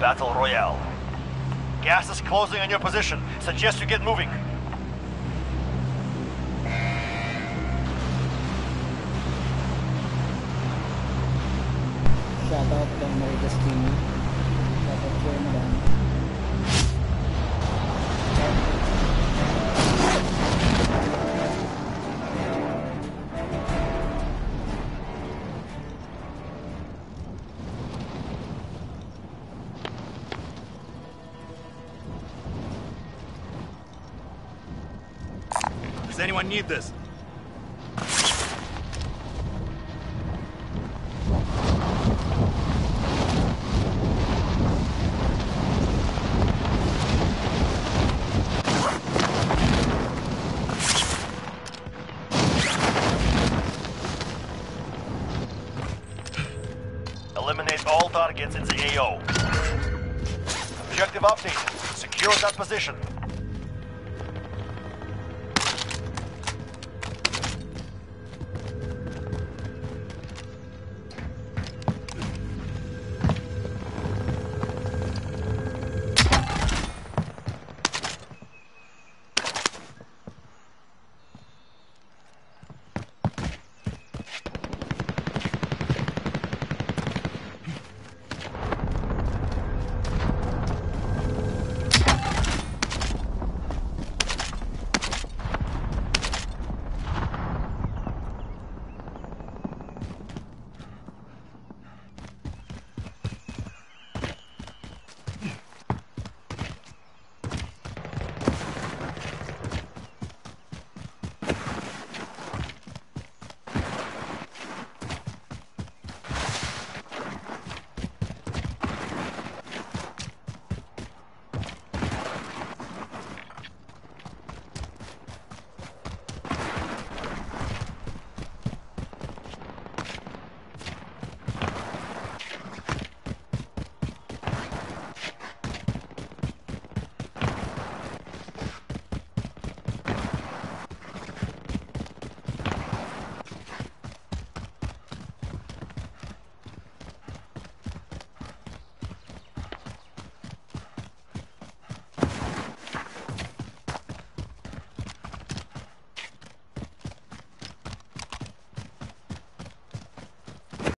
Battle Royale. Gas is closing on your position. Suggest you get moving. Does anyone need this? Eliminate all targets in the AO. Objective updated. Secure that position.